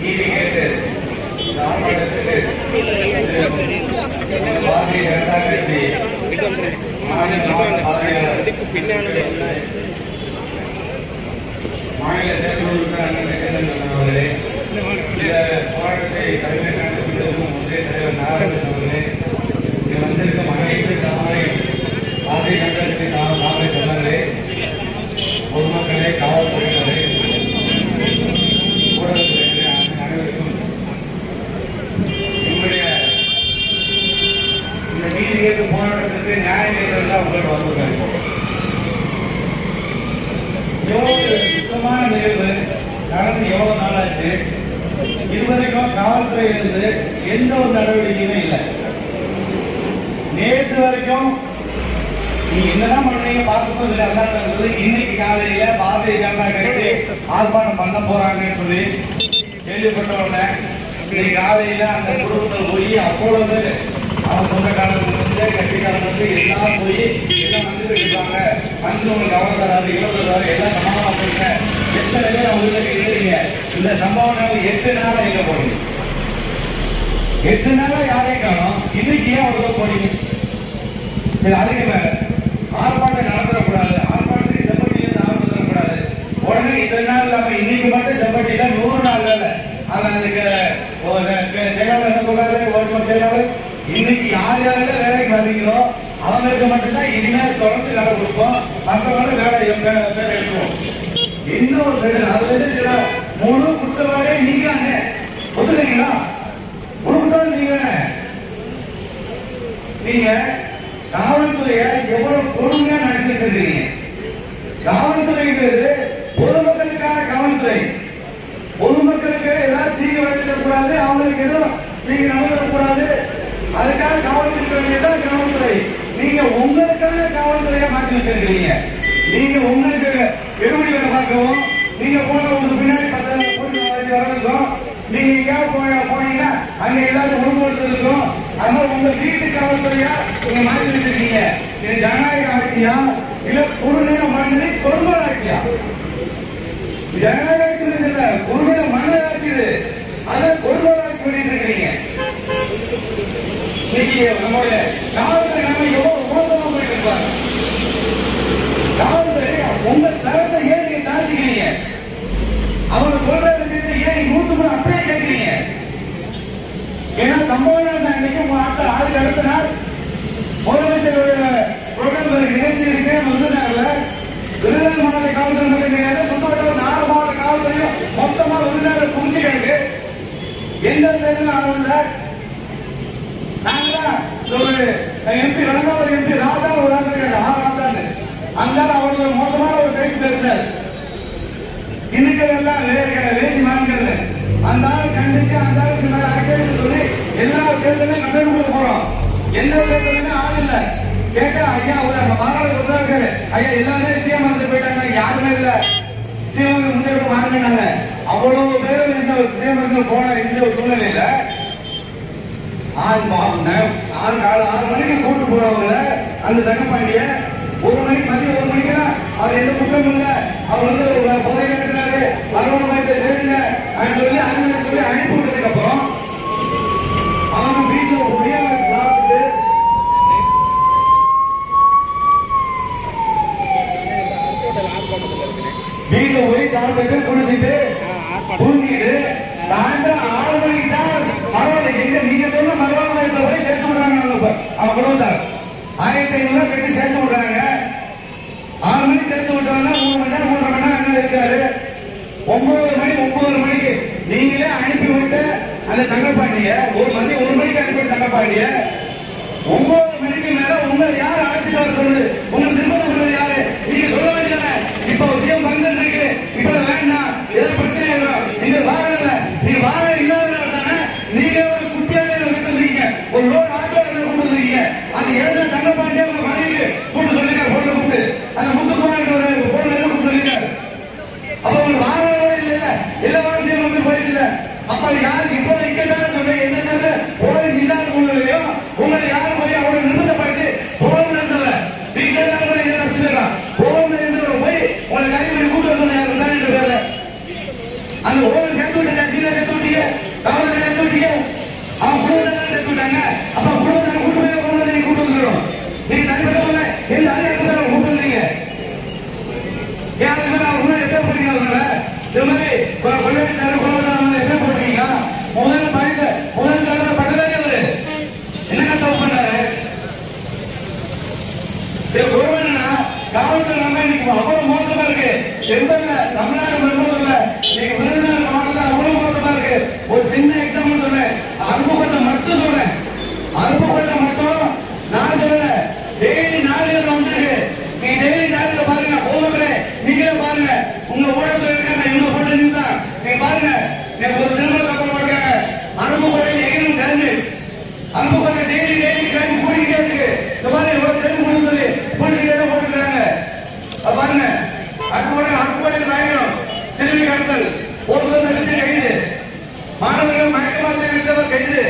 நீதி கேட்டு பாரதிய ஜனதா கட்சி மாநில மாவட்ட செயற்குழு அவர்களே இந்த போராட்டத்தை தலைமை தலைவர் நாராயணன் அவர்களே வந்திருக்கும் அனைத்து தாமரை பாரதிய ஜனதா கட்சி தாமரை சொந்தங்களே பொதுமக்களே காவல்துறையினரே ஊடகத்துறையினரே அனைவருக்கும் உங்களுடைய இந்த நீதி கேட்டு போராட்டத்திற்கு நியாயம் எல்லாம் உங்களுக்கு வந்திருக்காங்க எவ்வளவு சுத்தமான நிகழ்வு நடந்து எவ்வளவு நாளாச்சு இதுவரைக்கும் காவல்துறையிலிருந்து எந்த ஒரு நடவடிக்கையுமே இல்லை. நேற்று வரைக்கும் நீ என்னதான் பண்றீங்க பார்த்து சொல்லி அசால்ட்டா இன்னைக்கு காலையில பாரதிய ஜனதா கட்சி ஆர்ப்பாட்டம் பண்ண போறாங்கன்னு சொல்லி கேள்விப்பட்ட உடனே இன்னைக்கு காலையில அந்த குடும்பத்தில் போய் அப்பொழுது அவன் சொந்தக்காரங்க வந்து கட்சிக்காரங்க வந்து எல்லாம் போய் எல்லாம் வந்து இருக்காங்க? வந்து உங்களுக்கு அவ்வளவு தராது இவ்வளவு தராது எல்லாம் சமாதானம் போயிருங்க எத்தனை பேர் அவங்க இந்த சம்பவம் எட்டு நாளா எங்க போறீங்க எட்டு நாளா யாரே காணும்? இன்னைக்கு ஏன் அவ்வளவு போறீங்க சரி அதுக்கு மேல. ஆர்ப்பாட்டம் நடத்தக்கூடாது. ஆர்ப்பாட்டத்துக்கு செம்பட்டியில தரக்கூடாது உடனே இத்தனை நாள் இல்லாம இன்னைக்கு மட்டும் செம்பட்டியில நூறு நாள் வேலை. அதுக்கு செயலாளர் என்ன சொல்றாரு? செயலாளர்? இன்னைக்கு யார் யாரெல்லாம் வேலைக்கு வர்றீங்களோ அவங்களுக்கு மட்டும்தான் இனிமேல் தொடர்ந்து வேலை கொடுப்போம். மற்றவங்களும் வேலை வே- வேலை ஒரு அது வந்து சில முழு குற்றவாளியே நீங்க ஒத்துக்கிறீங்களா? முழு நீங்க. நீங்க காவல்துறைய எவ்வளவு பொறுமையா நடத்தி சென்றீங்க காவல்துறைங்கிறது பொதுமக்களுக்கான காவல்துறை. பொதுமக்களுக்கு ஏதாவது தீங்கு விளைவிடக்கூடாது அவங்களுக்கு எதுவும் நீங்க நடந்துடக்கூடாது அதுக்காக காவல்துறை தான் காவல்துறை. நீங்க உங்களுக்கான காவல்துறையை மாற்றி வச்சிருக்கீங்க. நீங்க உங்களுக்கு எடுபடி வேலை பார்க்கவும் நீங்க போன ஒரு பின்னாடி அதனால உங்க வீட்டு காவல்துறையா உங்க மாற்றி வச்சிருக்கீங்க இது ஜனநாயக ஆட்சியா இல்ல குறுநில மன்னரை கொடுங்கோல் ஆட்சியா ஜனநாயகத்தில் இல்ல குறுநில மன்னர் ஆட்சி இது அதை கொடுங்கோல் ஆட்சி பண்ணிட்டு இருக்கிறீங்க இன்னைக்கு நம்மளுடைய காவல்துறை நம்ம எவ்வளவு மோசமா போயிட்டு இருப்பாங்க காவல்துறை உங்க தரத்தை ஏன் நீங்க தாழ்த்திக்கிறீங்க அவங்க சொல்ற விஷயத்தை ஏன் நீங்க நூத்து மூணு அப்படியே கேட்கிறீங்க ஏன்னா சம்பவம் நடந்த அன்னைக்கு உங்க ஆட்கள் ஆளுக்கு அடுத்த நாள் முதலமைச்சருடைய புரோகிராம் நிகழ்ச்சி இருக்கு விருதுநகர்ல விருதுநகர் மாவட்ட காவல்துறை மட்டும் கிடையாது சுத்தப்பட்ட நாலு மாவட்ட காவல்துறையும் மொத்தமா விருதுநகர் குடிச்சு கிடக்கு எந்த செயலும் ஆகல நாங்க ஒரு எம்பி வழங்காத எம்பி ராஜா ஒரு ராஜா இருக்காரு ஆ ராஜான்னு. அந்த ஆள் அவருக்கு ஒரு மோசமான ஒரு பேச்சு பேசுறாரு. இன்னைக்கு எல்லாம் வேற வேசி மான்கள். அந்த ஆள் கண்டிச்சு அந்த ஆளுக்கு மேல ஆக்சிடென்ட் சொல்லி எல்லா தேர்தலையும் கம்ப்ளைண்ட் கொடுக்க போறோம். எந்த தேர்தலுமே ஆள் இல்ல. கேட்க ஐயா ஒரு அந்த மாநாடு இருக்காரு. ஐயா எல்லாமே சிஎம் வந்து போயிட்டாங்க. யாருமே இல்ல. சிஎம் முன்னேற்ற மாறினாங்க அவ்வளவு பேர் இந்த சிஎம் வந்து போன இந்த ஒரு சூழ்நிலையில ஆறு ஆறு நாலு ஆறு மணிக்கு கூட்டு போறவங்கள அந்த தங்கப்பாண்டிய ஒரு மணிக்கு மதியம் ஒரு மணிக்கு அவர் எந்த குற்றம் இல்லை. அவர் வந்து ஒரு போதையில இருக்கிறாரு மயத்தை சேருங்க அப்படின்னு சொல்லி அறிவுரை சொல்லி அனுப்பி விட்டதுக்கு அப்புறம் அவங்க வீட்டுல போய் அவர் சாப்பிட்டு வீட்டுல போய் சாப்பிட்டு குடிச்சிட்டு தூங்கிட்டு சாயந்தரம் ஆறு மணிக்கு தான் பரவாயில்ல எங்க நீங்க சொன்ன மரவாளத்தை போய் சேர்த்து விடுறாங்க அவங்க அவங்க குடும்பத்தார் ஆயிரத்தி ஐநூறு கட்டி சேர்த்து விடுறாங்க. ஆறு மணிக்கு சேர்த்து விட்டாங்கன்னா மூணு மணி நேரம் மூன்றரை மணி நேரம் அங்க இருக்காரு. ஒன்பது மணி ஒன்பது மணிக்கு நீங்களே அனுப்பி விட்டு அந்த தங்கப்பாண்டிய ஒரு மணி ஒரு மணிக்கு அனுப்பி தங்கப்பாண்டிய ஒன்பது மணிக்கு மேல உங்களை யார் அழைச்சிட்டு வர சொல்லுது? உங்க நிர்பந்தம் யாரு? நீங்க சொல்ல வேண்டியதானே? இப்ப விஷயம் வந்து இருக்கு இப்ப வேண்டாம் ஏதோ பிரச்சனை இல்லை நீங்க வாகனம் நீங்க வாகனம் இல்லாதனால தானே நீங்க ஒரு குட்டியாலே விட்டுருக்கீங்க ஒரு லோட் ஆட்டோ கொடுத்துருக்கீங்க அது ஏழு தங்கப்பாண்டிய உங்க மனைவிக்கு கூட்டு சொல்லிருக்க போட்டு கூப்பிட்டு அந்த முத்துக்குமார் ஒரு போன கொடுத்துருக்காரு அப்ப ஒரு வாகனம் இல்ல எல்லா வாகனத்தையும் வந்து போயிடுச்சு அப்ப அது யாரு இப்போ நிக்கட்டான்னு சொல்றேன் எந்த நேரத்துல போலீஸ் இல்லாத சூழ்நிலையும் உங்களை யாரும் போய் அவரை நிர்பந்தப்படுத்தி போன் இருந்தவ வீட்டுல எல்லாரும் என்ன சொல்லிடலாம் போன் இருந்தவரை போய் உங்களை கையில் கூட்டு வந்து யாரும் தான் என்று பேர்ல அந்த ஓவர் சேர்த்து விட்டு கீழே சேர்த்து விட்டு விட்டீங்க காவல்துறை எடுத்து விட்டீங்க அவன் குடும்பத்தை எடுத்து விட்டாங்க அப்ப குடும்பத்தை கூட்டு போய் கொண்டு வந்து நீங்க கூட்டு வந்துடும் நீங்க தனிப்பட்டவங்க எந்த அதிகாரத்தை கூட்டு வந்தீங்க யாருக்கு மேல அவங்க மேல எத்தனை போட்டீங்க அவங்க மேல இது மாதிரி கொ- கொள்ளையடி இது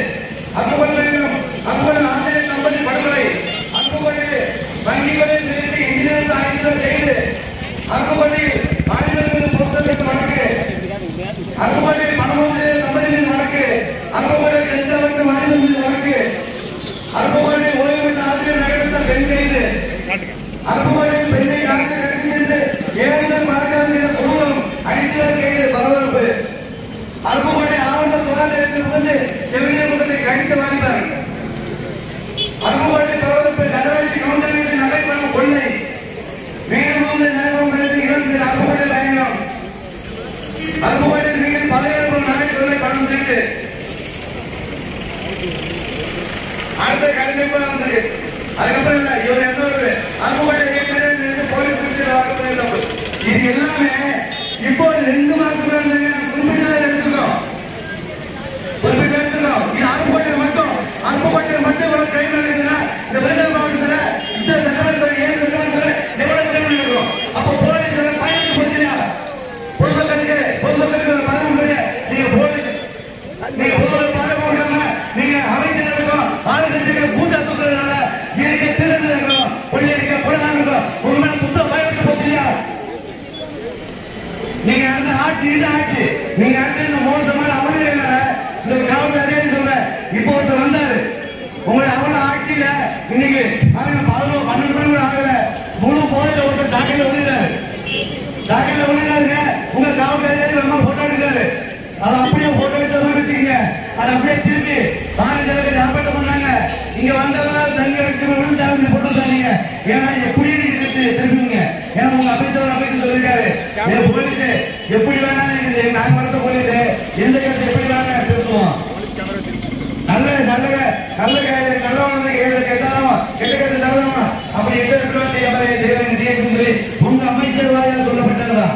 பணம் அடுத்த கடைசி வந்திருக்கு. அதுக்கப்புறம் இல்ல இவர் என்ன வருது அருப்புக்கோட்டை போலீஸ் பிடிச்சது வாக்குறுதி இது எல்லாமே இப்போ ரெண்டு மாசத்துக்கு வந்து குறிப்பிட்டதை எடுத்துக்கிறோம். குறிப்பிட்ட எடுத்துக்கிறோம். இது அருப்புக்கோட்டை மட்டும் அருப்புக்கோட்டை மட்டும் இவ்வளவு கைது நடக்குதுன்னா இந்த விருதுநகர் மாவட்டத்துல இந்த சட்டமன்றத்தில் ஏழு சட்டமன்றத்தில் எவ்வளவு கைது நடக்கும் அப்போ போலீஸ் எல்லாம் பயணித்து போச்சுயா பொதுமக்களுக்கு பொதுமக்களுக்கு ஒரு பதவி கொடுங்க. நீங்க போலீஸ் நீங்க பொதுமக்கள் பாதுகாப்பு கொடுக்காம நீங்க அமைச்சர்களுக்கும் ஆளுநருக்கு பூஜை தூக்குறதுனால இருக்க திருடு இருக்கும் கொள்ளையடிக்க கொலைதான் இருக்கும் உங்க மேல புத்த பயப்பட்டு போச்சுயா நீங்க அந்த ஆட்சி இது ஆட்சி நீங்க அடுத்த இந்த மோசமான அவநிலையில இந்த காவல் அதிகாரி சொல்றேன் இப்போ ஒருத்தர் வந்தாரு. உங்களை அவன ஆட்சியில இன்னைக்கு பாருங்க பதினோரு பன்னெண்டு மணி கூட ஆகல. முழு போதையில ஒருத்தர் சாக்கையில விழுந்தாரு சாக்கையில விழுந்தாருங்க உங்க காவல் நம்ம போட்டோ எடுக்கிறாரு அதை அப்படியே போட்டோ எடுத்து வச்சுக்கீங்க. அதை அப்படியே திருப்பி பாரதிய ஜனதா ஆர்ப்பாட்டம் பண்ணாங்க. இங்க வந்தவங்க தங்க எடுத்து விழுந்தாங்க போட்டு சொன்னீங்க ஏன்னா எப்படி திருப்பி ஏன்னா உங்க அமைச்சர் அமைச்சர் சொல்லியிருக்காரு? என் போலீஸ் எப்படி வேணாலும் இந்த நாங்க வளர்த்த போலீஸ் எந்த கேஸ் எப்படி வேணாலும் திருத்துவோம். நல்ல நல்ல நல்ல நல்லவனுக்கு கேள்வி கேட்டாலும் கெட்ட கேட்டு தரதாமா? அப்படி இருக்கிறோம் செய்யறேன் செய்யறேன் சொல்லி உங்க அமைச்சர் வாயால் சொல்லப்பட்டதுதா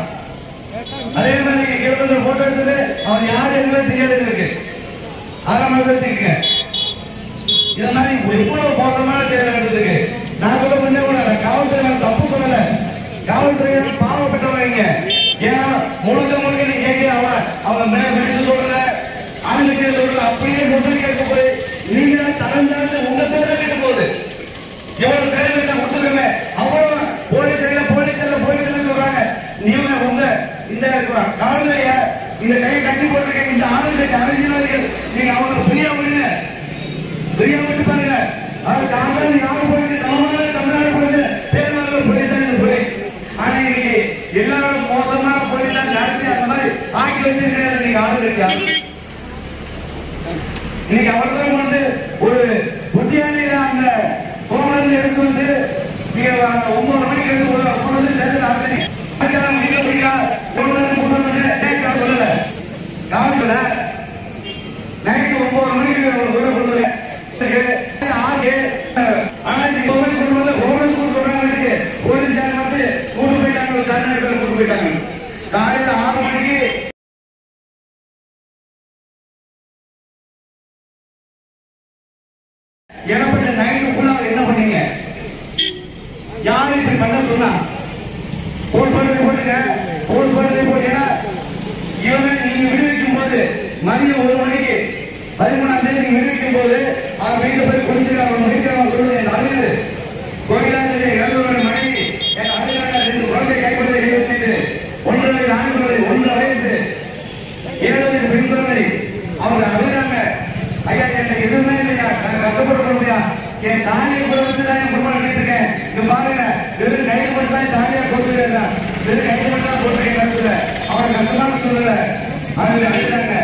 அதே மாதிரி கேள்வி போட்டோ எடுத்தது அவன் யார் என்பது தெரியாது இருக்கு. அதை மாதிரி வச்சுக்கங்க இத மாதிரி எவ்வளவு மோசமான செயல் நடந்திருக்கு. நான் கூட கொஞ்சம் கூட காவல்துறை தப்பு சொல்லல. காவல்துறை பாவப்பட்டவங்க ஏன்னா முழுக்க முழுக்க நீ கேட்க அவன் அவன் மேல மெடிசன் சொல்றத ஆளுநருக்கு சொல்றத அப்படியே முதல் கேட்க போய் நீங்க தரந்தாங்க உங்க பேர கேட்க போகுது எவ்வளவு தைரியத்தை கொடுத்துருங்க. அவ்வளவு போலீஸ் இல்ல போலீஸ் இல்ல போலீஸ் இல்ல சொல்றாங்க. நீங்க உங்க இந்த காவல்துறைய இந்த கையை கட்டி போட்டிருக்கீங்க இந்த ஆளுநருக்கு அறிஞர்கள் நீங்க அவங்க பிரியா விடுங்க பிரியா விட்டு பாருங்க. அது சாதாரண நீங்க போலீஸ் சமமான தமிழ்நாடு போலீஸ் பேர் வாங்க போலீஸ் இந்த போலீஸ் ஆனா இன்னைக்கு எல்லாரும் மோசமான போலீஸா நடத்தி அந்த மாதிரி ஆக்கி வச்சிருக்காரு நீங்க இன்னைக்கு அவர்களும் வந்து ஒரு புத்தியானையில அந்த போன்ல எடுத்து வந்து நீங்க ஒன்பது மணிக்கு எடுத்து கொண்டு கொண்டு வந்து ஸ்டேஷன் சொல்லல. அதுக்காக அழைக்கப்பட்டு குடிக்கிறார் அவன் மகிழ்ச்சியாக சொல்வதன் அது கோயிலாச்சரிய இளவர என் அருகான குழந்தை கைப்பதை எழுபத்தி ஒன்றரை நான்கு குழந்தை ஒன்று வயசு ஏழு பெண் அவங்க அழுகிறாங்க ஐயா எனக்கு எதுவுமே இல்லையா? நான் கஷ்டப்பட முடியா? என் தாலியை கூட வச்சு தான் என் குடும்பம் நினைட்டு இருக்கேன் பாருங்க வெறும் கையில் மட்டும் தான் தாலியா கொடுத்துருக்கேன் வெறும் கையில் மட்டும் தான் கொடுத்துருக்கேன் அவன் கஷ்டமான சூழ்நிலை அவங்க அழுகிறாங்க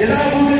கொண்டாடாச்சு ஏதாவது